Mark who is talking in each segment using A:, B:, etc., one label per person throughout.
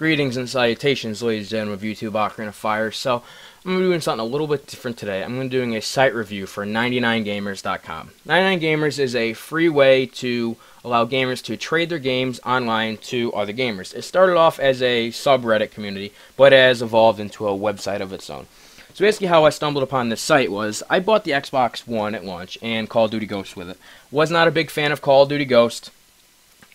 A: Greetings and salutations, ladies and gentlemen of YouTube Ocarina of Fire. So, I'm going to be doing something a little bit different today. I'm going to be doing a site review for 99gamers.com. 99gamers is a free way to allow gamers to trade their games online to other gamers. It started off as a subreddit community, but has evolved into a website of its own. So basically how I stumbled upon this site was I bought the Xbox One at launch and Call of Duty Ghost with it. Was not a big fan of Call of Duty Ghost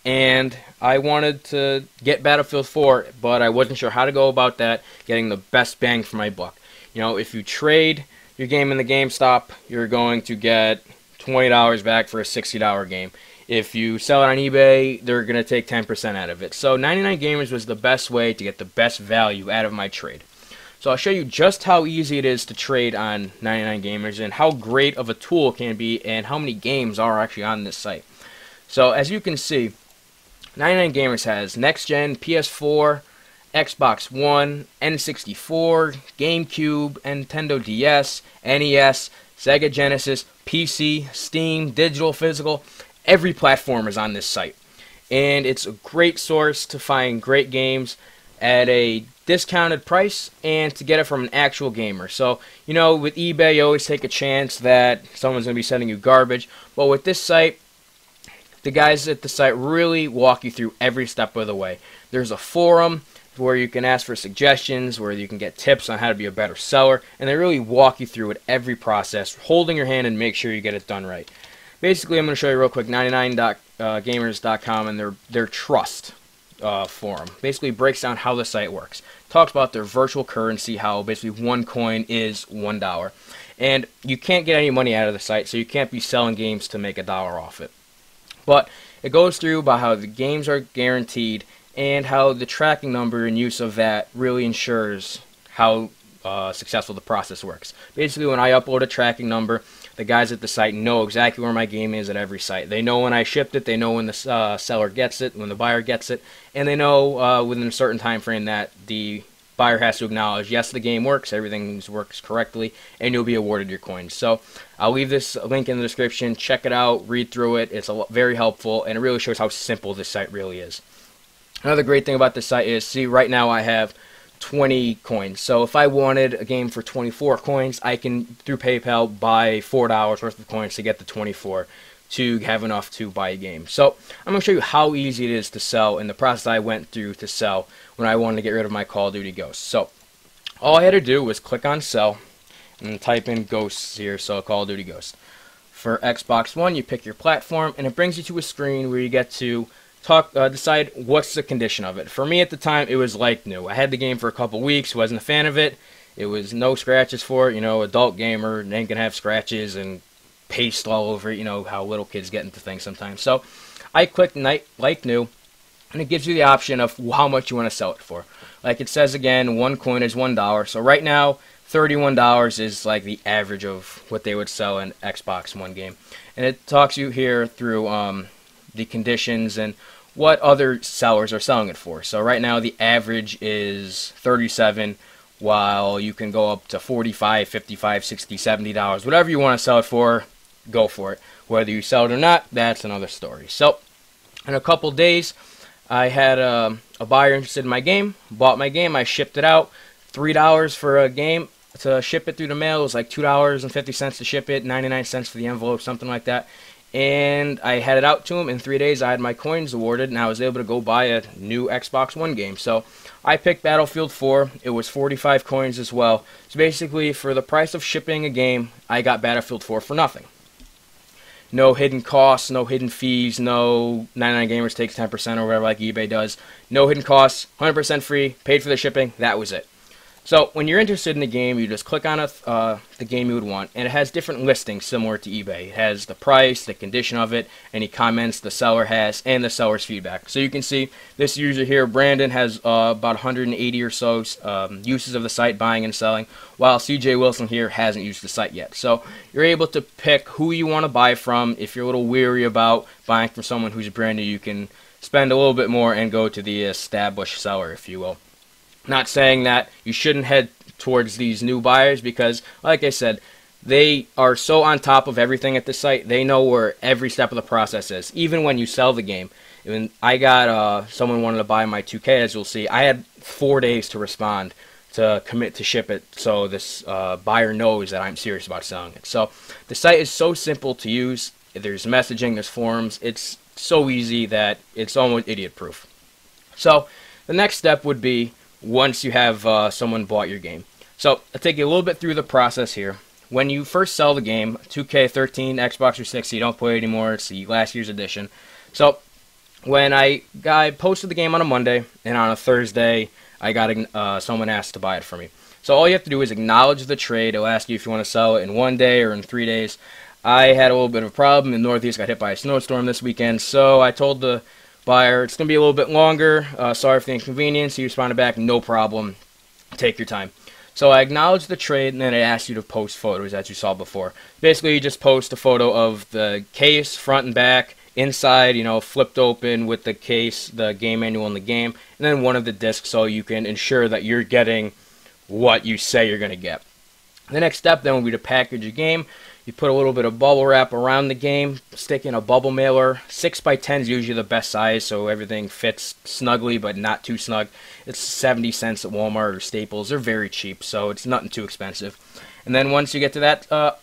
A: and I wanted to get Battlefield 4, but I wasn't sure how to go about that, getting the best bang for my buck. You know, if you trade your game in the GameStop, you're going to get $20 back for a $60 game. If you sell it on eBay, they're going to take 10% out of it. So 99 Gamers was the best way to get the best value out of my trade. So I'll show you just how easy it is to trade on 99 Gamers and how great of a tool it can be and how many games are actually on this site. So as you can see, 99 Gamers has next gen, PS4, Xbox One, N64, GameCube, Nintendo DS, NES, Sega Genesis, PC, Steam, digital, physical. Every platform is on this site. And it's a great source to find great games at a discounted price and to get it from an actual gamer. So, you know, with eBay, you always take a chance that someone's going to be sending you garbage. But with this site, the guys at the site really walk you through every step of the way. There's a forum where you can ask for suggestions, where you can get tips on how to be a better seller, and they really walk you through it every process, holding your hand and make sure you get it done right. Basically, I'm going to show you real quick 99gamers.com and their their trust uh, forum. Basically, breaks down how the site works. Talks about their virtual currency, how basically one coin is one dollar, and you can't get any money out of the site, so you can't be selling games to make a dollar off it. But it goes through about how the games are guaranteed and how the tracking number and use of that really ensures how uh, successful the process works. Basically, when I upload a tracking number, the guys at the site know exactly where my game is at every site. They know when I shipped it, they know when the uh, seller gets it, when the buyer gets it, and they know uh, within a certain time frame that the buyer has to acknowledge yes the game works everything works correctly and you'll be awarded your coins. So i'll leave this link in the description. Check it out read through it. It's a, very helpful and it really shows how simple this site really is. Another great thing about this site is see right now i have 20 coins. So if i wanted a game for 24 coins i can through paypal buy four dollars worth of coins to get the 24 to have enough to buy a game. So I'm going to show you how easy it is to sell and the process I went through to sell when I wanted to get rid of my Call of Duty Ghosts. So all I had to do was click on sell and type in Ghosts here, so Call of Duty Ghost. For Xbox One, you pick your platform and it brings you to a screen where you get to talk, uh, decide what's the condition of it. For me at the time, it was like new. I had the game for a couple weeks, wasn't a fan of it. It was no scratches for it, you know, adult gamer, ain't gonna have scratches and paste all over it, you know, how little kids get into things sometimes. So I clicked like new, and it gives you the option of how much you want to sell it for. Like it says again, one coin is $1. So right now, $31 is like the average of what they would sell an Xbox One game. And it talks you here through um, the conditions and what other sellers are selling it for. So right now the average is 37 while you can go up to 45, 55, 60, 70 dollars. Whatever you want to sell it for, go for it. Whether you sell it or not, that's another story. So, in a couple days, I had a, a buyer interested in my game, bought my game, I shipped it out. $3 for a game to ship it through the mail. It was like $2.50 to ship it, 99 cents for the envelope, something like that. And I had it out to him. In three days, I had my coins awarded, and I was able to go buy a new Xbox One game. So I picked Battlefield 4. It was 45 coins as well. So basically, for the price of shipping a game, I got Battlefield 4 for nothing no hidden costs, no hidden fees, no 99 Gamers takes 10% or whatever like eBay does. No hidden costs, 100% free, paid for the shipping, that was it. So when you're interested in the game, you just click on a, uh, the game you would want, and it has different listings similar to eBay. It has the price, the condition of it, any comments the seller has, and the seller's feedback. So you can see this user here, Brandon, has uh, about 180 or so um, uses of the site, buying and selling, while CJ Wilson here hasn't used the site yet. So you're able to pick who you want to buy from. If you're a little weary about buying from someone who's brand new, you can spend a little bit more and go to the established seller, if you will. Not saying that you shouldn't head towards these new buyers because, like I said, they are so on top of everything at the site. They know where every step of the process is, even when you sell the game. When I got uh, someone wanted to buy my 2K, as you'll see, I had four days to respond to commit to ship it so this uh, buyer knows that I'm serious about selling it. So the site is so simple to use. There's messaging, there's forums. It's so easy that it's almost idiot proof. So the next step would be once you have uh, someone bought your game. So I'll take you a little bit through the process here. When you first sell the game, 2K13, Xbox or 360, you don't play it anymore. It's the last year's edition. So when I, I posted the game on a Monday and on a Thursday I got uh, someone asked to buy it for me. So all you have to do is acknowledge the trade. It'll ask you if you want to sell it in one day or in three days. I had a little bit of a problem. The Northeast got hit by a snowstorm this weekend, so I told the buyer it's going to be a little bit longer. Uh, sorry for the inconvenience. He responded back, no problem. Take your time. So I acknowledged the trade, and then it asked you to post photos, as you saw before. Basically, you just post a photo of the case, front and back, inside, you know, flipped open with the case, the game manual, and the game, and then one of the discs so you can ensure that you're getting what you say you're going to get. The next step then will be to package a game. You put a little bit of bubble wrap around the game, stick in a bubble mailer. 6 by 10 is usually the best size, so everything fits snugly but not too snug. It's 70 cents at Walmart or Staples. They're very cheap, so it's nothing too expensive. And then once you get to that uh,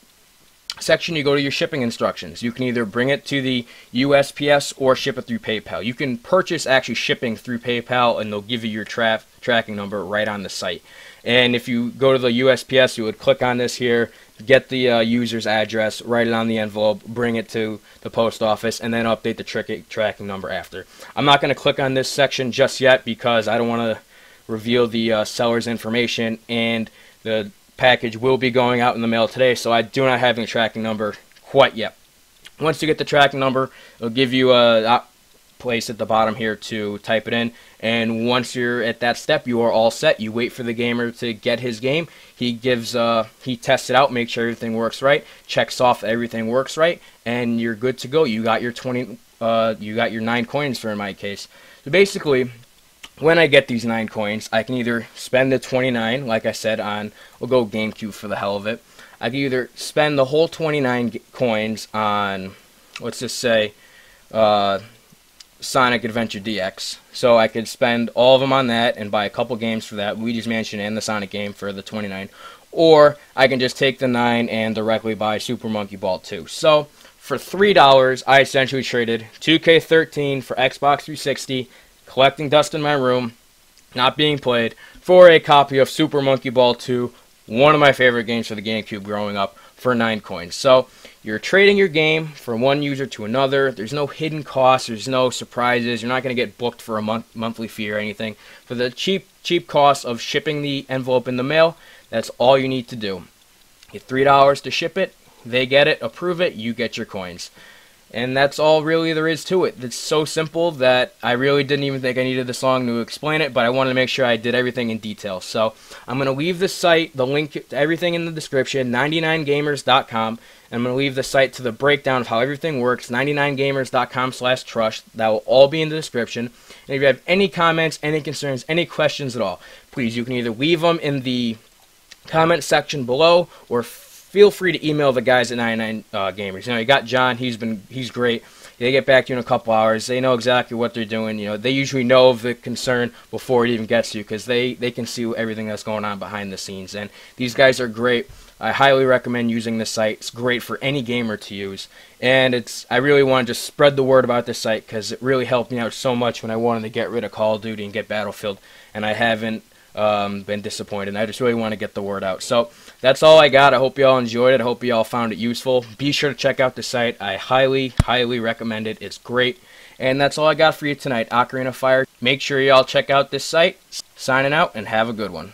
A: section, you go to your shipping instructions. You can either bring it to the USPS or ship it through PayPal. You can purchase actually shipping through PayPal, and they'll give you your tra tracking number right on the site. And if you go to the USPS, you would click on this here, get the uh, user's address, write it on the envelope, bring it to the post office, and then update the tracking number after. I'm not going to click on this section just yet because I don't want to reveal the uh, seller's information and the package will be going out in the mail today, so I do not have a tracking number quite yet. Once you get the tracking number, it'll give you a place at the bottom here to type it in. And once you're at that step, you are all set. You wait for the gamer to get his game. He gives, uh, he tests it out, makes sure everything works right, checks off everything works right, and you're good to go. You got your 20, uh, you got your nine coins for in my case. So basically, when I get these 9 coins, I can either spend the 29, like I said, on, we'll go GameCube for the hell of it. I can either spend the whole 29 coins on, let's just say, uh, Sonic Adventure DX. So I could spend all of them on that and buy a couple games for that, Luigi's Mansion and the Sonic game for the 29. Or I can just take the 9 and directly buy Super Monkey Ball 2. So for $3, I essentially traded 2K13 for Xbox 360 collecting dust in my room, not being played, for a copy of Super Monkey Ball 2, one of my favorite games for the GameCube growing up, for 9 coins. So, you're trading your game from one user to another. There's no hidden costs, there's no surprises. You're not going to get booked for a month, monthly fee or anything. For the cheap cheap cost of shipping the envelope in the mail, that's all you need to do. You get $3 to ship it, they get it, approve it, you get your coins. And that's all really there is to it. It's so simple that I really didn't even think I needed the song to explain it, but I wanted to make sure I did everything in detail. So I'm going to leave the site, the link to everything in the description, 99gamers.com. And I'm going to leave the site to the breakdown of how everything works, 99gamers.com slash trust. That will all be in the description. And if you have any comments, any concerns, any questions at all, please, you can either leave them in the comment section below or feel free to email the guys at 99 uh, Gamers. You know, you got John. He's been he's great. They get back to you in a couple hours. They know exactly what they're doing. You know, they usually know of the concern before it even gets to you because they they can see everything that's going on behind the scenes. And these guys are great. I highly recommend using this site. It's great for any gamer to use. And it's I really want to just spread the word about this site because it really helped me out so much when I wanted to get rid of Call of Duty and get Battlefield, and I haven't um, been disappointed. I just really want to get the word out. So that's all I got. I hope you all enjoyed it. I hope you all found it useful. Be sure to check out the site. I highly, highly recommend it. It's great. And that's all I got for you tonight, Ocarina Fire. Make sure you all check out this site. Signing out and have a good one.